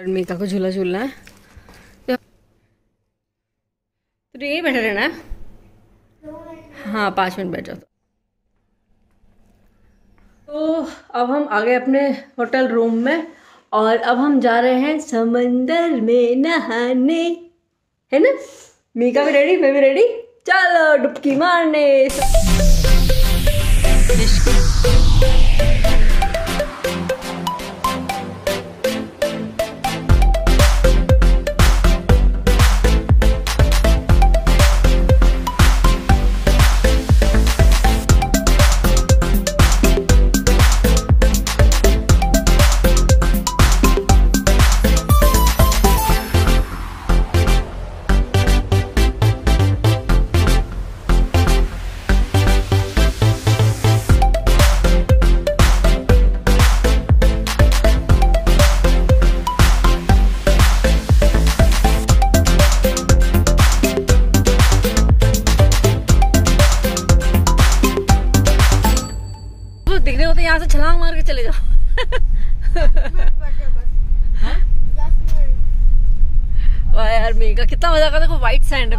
और मीका को झूला झूलना है। तो यही बैठे रहना है। हाँ पाँच मिनट बैठ जाओ। तो अब हम आ गए अपने होटल रूम में और अब हम जा रहे हैं समंदर में नहाने। है ना? मीका भी रेडी मैं भी रेडी चलो, डुबकी मारने।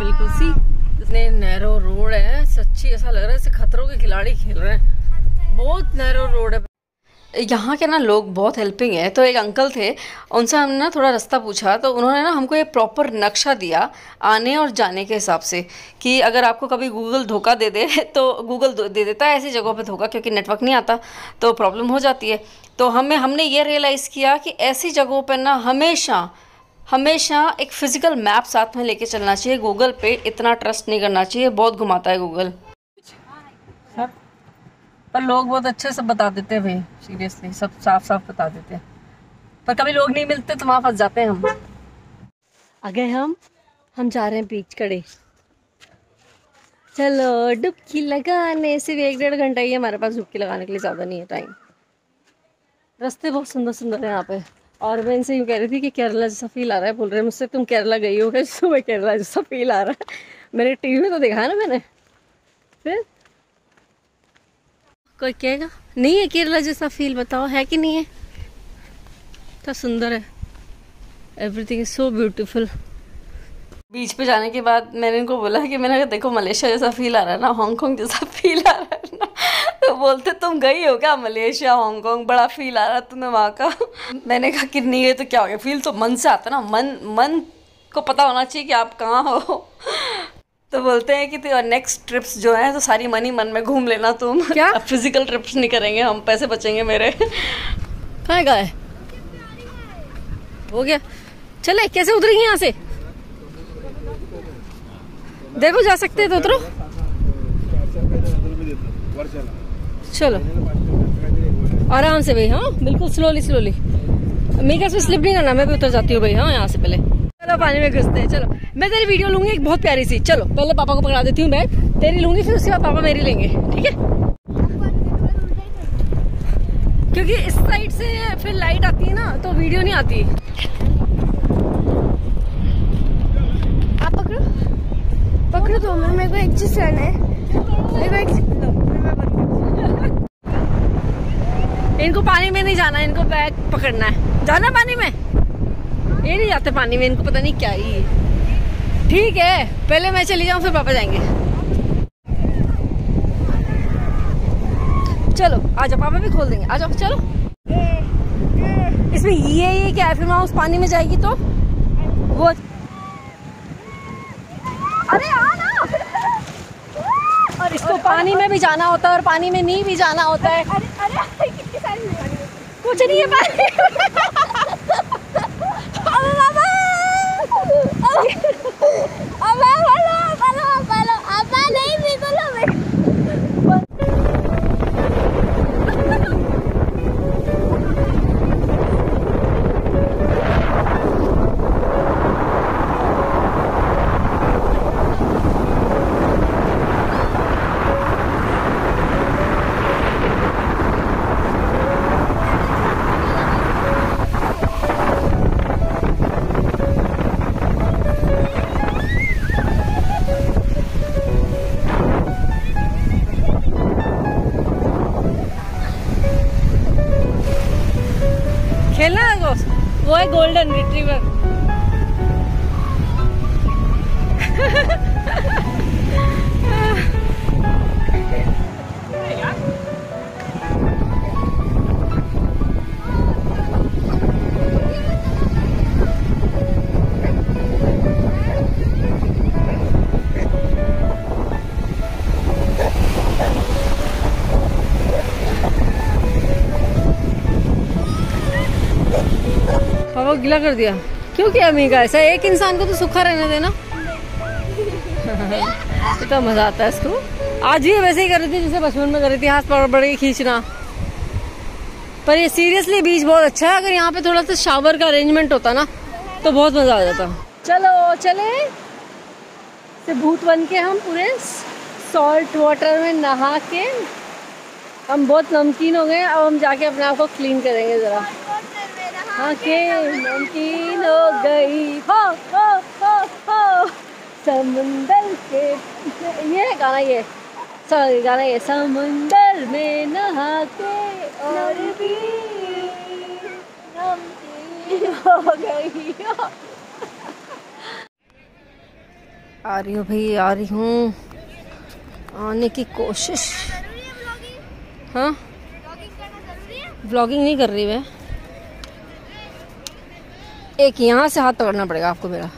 बिल्कुल सी। इतने नैरो रोड है, सच्ची ऐसा लग रहा है खतरों के खिलाड़ी खेल रहे हैं। बहुत नैरो रोड है। यहाँ के ना लोग बहुत हेल्पिंग है। तो एक अंकल थे, उनसे हमने ना थोड़ा रास्ता पूछा तो उन्होंने ना हमको एक प्रॉपर नक्शा दिया आने और जाने के हिसाब से कि अगर आपको कभी गूगल धोखा दे दे तो गूगल दे देता है ऐसी जगहों पे धोखा, क्योंकि नेटवर्क नहीं आता तो प्रॉब्लम हो जाती है। तो हमें, हमने ये रियलाइज़ किया कि ऐसी जगहों पर ना हमेशा हमेशा एक फ़िज़िकल मैप साथ में लेके चलना चाहिए। गूगल पे इतना ट्रस्ट नहीं करना चाहिए। बहुत घुमाता है गूगल सर पर लोग बहुत अच्छे से बता देते हैं भाई। सीरियसली सब साफ़ साफ़ बता देते हैं। पर कभी लोग नहीं मिलते तो वहाँ फंस जाते हैं हम। आ गए हम हम जा रहे हैं बीच कड़े। चलो डुबकी लगाने सिर्फ़ एक डेढ़ घंटा ही है। हमारे पास डुबकी लगाने के लिए ज़्यादा नहीं है टाइम रास्ते बहुत सुंदर सुंदर है यहाँ पे। और मैं इनसे यूँ कह रही थी कि केरला जैसा फील आ रहा है, बोल रहे मुझसे तुम केरला गई हो क्या सुबह केरला जैसा फील आ रहा है। मैंने टीवी में तो देखा ना मैंने। फिर? कोई कहेगा, नहीं है केरला जैसा फील बताओ, है कि नहीं है? तो सुंदर है। Everything is so beautiful beach पे जाने के बाद मैंने इनको बोला कि, मैंने कहा, देखो, मलेशिया जैसा फील आ रहा है ना हांगकॉन्ग जैसा फील आ रहा है ना। बोलते तुम गई हो क्या मलेशिया हांगकांग? बड़ा फील आ रहा तुम्हें वहाँ का. मैंने कहा कि नहीं है तो क्या हो गया? फील तो मन से आता ना मन मन को पता होना चाहिए कि आप कहाँ हो। तो बोलते हैं कि तो नेक्स्ट ट्रिप्स जो है तो सारी मनी मन में घूम लेना तुम। क्या? फ़िज़िकल ट्रिप्स नहीं करेंगे हम पैसे बचेंगे मेरे। कहाँ गए? हो गया। चले कैसे उतरेंगे यहाँ से? देखो जा सकते हैं तो उतरो। चलो। आराम से भाई हाँ बिल्कुल स्लोली स्लोली मेरे से स्लिप नहीं करना मैं भी उतर जाती हूँ भाई हाँ यहाँ से पहले। चलो, पानी में घुसते हैं, चलो। मैं तेरी वीडियो लूँगी, एक बहुत प्यारी सी। चलो, पहले पापा को पकड़ा देती हूँ बैग तेरी लूँगी, फिर उसके बाद पापा मेरी लेंगे, ठीक है? क्योंकि इस साइड से फिर लाइट आती है ना तो वीडियो नहीं आती। आप पकड़ो। पकड़ो तो मैं मेरे को एक चीज़ करना है मेरे को एक लो, मैं बंद इनको पानी में नहीं जाना इनको बैग पकड़ना है। जाना पानी में? ये नहीं जाते पानी में इनको पता नहीं क्या ही है ठीक है पहले मैं चली जाऊँ फिर पापा जाएँगे। चलो आ जाओ पापा भी खोल देंगे। आ जाओ चलो। इसमें ये ये क्या है? फिर वहाँ उस पानी में जाएगी तो? वो अरे और इसको पानी में भी जाना होता है और पानी में नहीं भी जाना होता है अरे अरे कितनी सारी बीमारी कुछ नहीं है पानी खेलना है वो? वो है गोल्डन रिट्रीवर गिला कर दिया। क्यों किया अम्मी का? ऐसा एक इंसान को तो सूखा रहने देना। इतना मज़ा आता है इसको। आज भी वैसे ही कर रही थी जैसे बचपन में कर रही थी, हाथ पकड़ पड़ के खींचना। पर ये सीरियसली बीच बहुत अच्छा है। अगर यहाँ पे थोड़ा सा शावर का अरेंजमेंट होता ना तो बहुत मज़ा आ जाता। चलो, चले। से भूत बन के हम पूरे सॉल्ट वाटर में नहा के हम बहुत नमकीन हो गए अब हम जाके अपने आप को क्लीन करेंगे जरा। के नमकीन हो गई। हो हो हो हो। समुंदर के ये गाना ये। सॉरी गाना ये। समुंदर में नहा के और भी नमकीन हो गई। हो आ रही हूँ भाई आ रही हूँ। आने की कोशिश। हाँ? ब्लॉगिंग नहीं कर रही मैं। एक यहाँ से हाथ पकड़ना पड़ेगा आपको मेरा।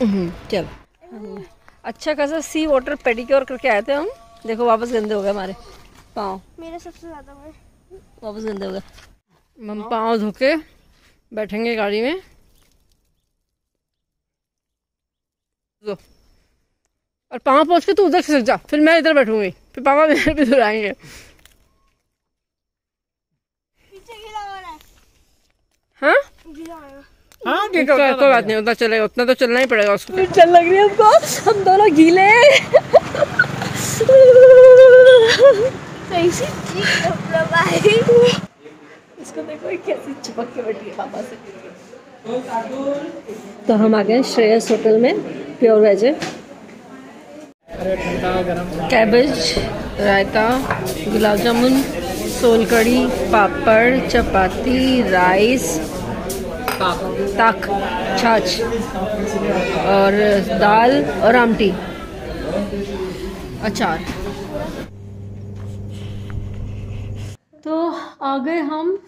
हम्म, चल। अच्छा खासा सी वाटर पेडिक्योर करके आए थे हम। देखो वापस गंदे हो गए हमारे। पाँव। मेरा सबसे ज़्यादा वापस गंदे हो गए। हम पाँव धो के बैठेंगे गाड़ी में। और पाँव पहुँच के तू उधर खिसक जा। फिर मैं इधर बैठूँगी। फिर पापा मेरे भी धुलाएँगे पीछे गिरा हो रहा है हाँ? हो रहा है हाँ ठीक है कोई बात नहीं उतना चलेगा उतना तो चलना ही पड़ेगा उसको। चल लग रही है हमको हम दोनों गीले इसको देखो कैसी चिपक के बैठी है पापा से। तो हम आ गए श्रेयस होटल में प्योर वेज है। कैबेज रायता गुलाब जामुन सोल कड़ी पापड़ चपाती राइस ताक, छाछ, और दाल और आमटी। अचार। तो आ गए हम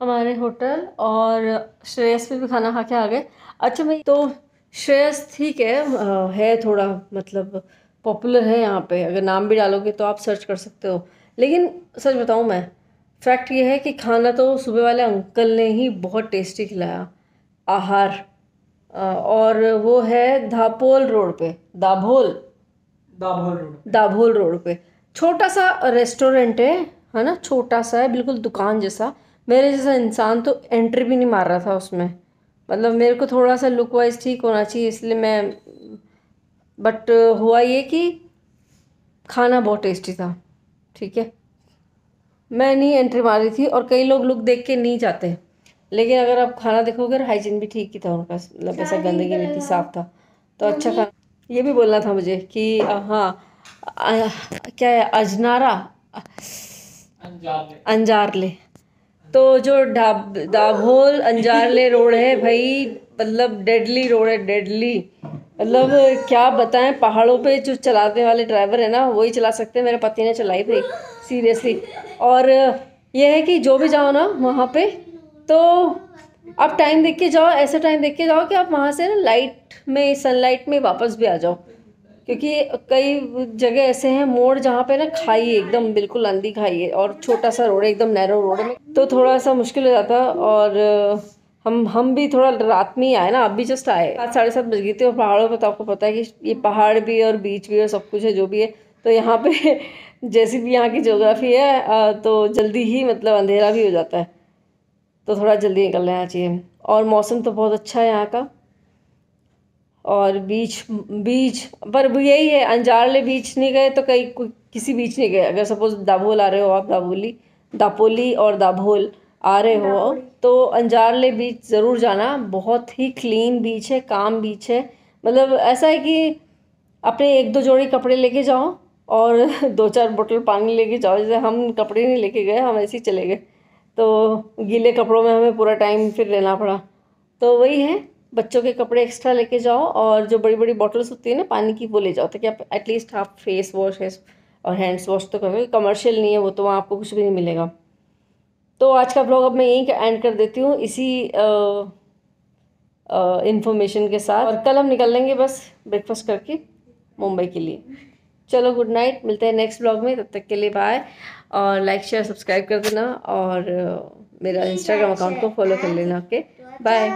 हमारे होटल और श्रेयस पे भी खाना खा के आ गए। अच्छा भाई तो श्रेयस ठीक है है थोड़ा मतलब पॉपुलर है यहाँ पे। अगर नाम भी डालोगे तो आप सर्च कर सकते हो। लेकिन सच बताऊँ मैं फैक्ट ये है कि खाना तो सुबह वाले अंकल ने ही बहुत टेस्टी खिलाया। आहार। और वो है धापोल रोड पे। दाभोल? दाभोल रोड दाभोल रोड पे। छोटा सा रेस्टोरेंट है है ना? छोटा सा है बिल्कुल दुकान जैसा। मेरे जैसा इंसान तो एंट्री भी नहीं मार रहा था उसमें। मतलब मेरे को थोड़ा सा लुक वाइज ठीक होना चाहिए इसलिए मैं बट हुआ ये कि खाना बहुत टेस्टी था। ठीक है? मैं नहीं एंट्री मारी थी और कई लोग लुक देख के नहीं जाते लेकिन अगर आप खाना देखोगे हाइजीन भी ठीक ही था उनका मतलब ऐसा गंदगी नहीं थी साफ़ था। तो अच्छा खाना ये भी बोलना था मुझे कि हाँ क्या है अजनारा? अंजारले। तो जो डाब दाभोल अंजारले रोड है भाई मतलब डेडली रोड है डेडली मतलब क्या बताएँ, पहाड़ों पे जो चलाने वाले ड्राइवर है ना, वही चला सकते हैं। मेरे पति ने चलाई भाई सीरियसली और ये है कि जो भी जाओ ना वहाँ पे तो आप टाइम देख के जाओ, ऐसा टाइम देख के जाओ कि आप वहाँ से ना लाइट में सनलाइट में वापस भी आ जाओ। क्योंकि कई जगह ऐसे हैं, मोड़ जहाँ पे ना खाई एकदम बिल्कुल अंधी खाई है, और छोटा सा रोड है, एकदम नैरो रोड है। तो थोड़ा सा मुश्किल हो जाता और हम हम भी थोड़ा रात में ही आए ना अभी जस्ट आए। सात साढ़े सात बज गई थी और पहाड़ों पर तो आपको पता है कि ये पहाड़ भी और बीच भी और सब कुछ है, जो भी है। तो यहाँ पे जैसी भी यहाँ की ज्योग्राफी है तो जल्दी ही मतलब अंधेरा भी हो जाता है। तो थोड़ा जल्दी निकल लेना चाहिए। और मौसम तो बहुत अच्छा है यहाँ का। और बीच बीच, पर यही है, अंजारले बीच नहीं गए तो कहीं किसी बीच नहीं गए। अगर सपोज़ दाभोल आ रहे हो आप दाभोली दापोली और दाभोल आ रहे हो तो अंजारले बीच ज़रूर जाना। बहुत ही क्लीन बीच है काम बीच है। मतलब ऐसा है कि अपने एक दो जोड़ी कपड़े लेके जाओ और दो चार बोतल पानी लेके जाओ। जैसे हम कपड़े नहीं लेके गए हम ऐसे ही चले गए। तो गीले कपड़ों में हमें पूरा टाइम फिर लेना पड़ा। तो वही है बच्चों के कपड़े एक्स्ट्रा लेके जाओ और जो बड़ी बड़ी बॉटल्स होती है ना पानी की वो ले जाओ। ताकि आप एटलीस्ट आप फेस वॉश है और हैंड्स वॉश तो करो कमर्शियल नहीं है वो तो वहाँ आपको कुछ भी नहीं मिलेगा। तो आज का ब्लॉग अब मैं यहीं एंड कर देती हूँ इसी इन्फॉर्मेशन के साथ। और कल हम निकल लेंगे बस ब्रेकफास्ट करके मुंबई के लिए। चलो गुड नाइट मिलते हैं नेक्स्ट ब्लॉग में तब तक के लिए बाय और लाइक शेयर सब्सक्राइब कर देना और मेरा इंस्टाग्राम अकाउंट को फॉलो कर लेना ओके बाय